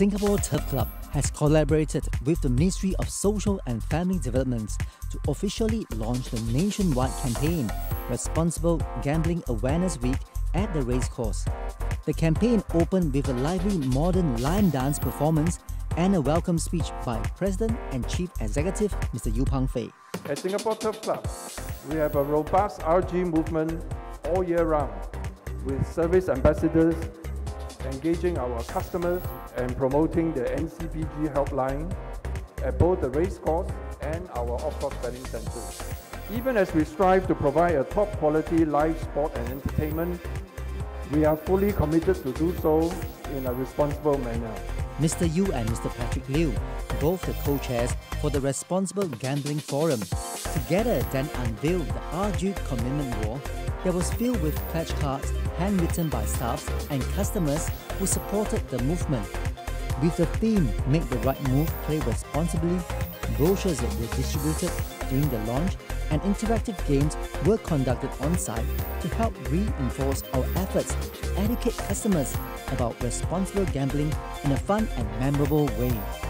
Singapore Turf Club has collaborated with the Ministry of Social and Family Development to officially launch the nationwide campaign Responsible Gambling Awareness Week at the racecourse. The campaign opened with a lively modern line dance performance and a welcome speech by President and Chief Executive Mr. Yu Pang Fai. At Singapore Turf Club, we have a robust RG movement all year round with service ambassadors engaging our customers and promoting the NCPG helpline at both the racecourse and our off-course betting centres. Even as we strive to provide a top quality live sport and entertainment, we are fully committed to do so in a responsible manner. Mr. Yu and Mr. Patrick Liu, both the co-chairs for the Responsible Gambling Forum, together then unveiled the RG commitment wall that was filled with pledge cards handwritten by staffs and customers who supported the movement. With the theme Make the Right Move, Play Responsibly, brochures were distributed during the launch and interactive games were conducted on site to help reinforce our efforts to educate customers about responsible gambling in a fun and memorable way.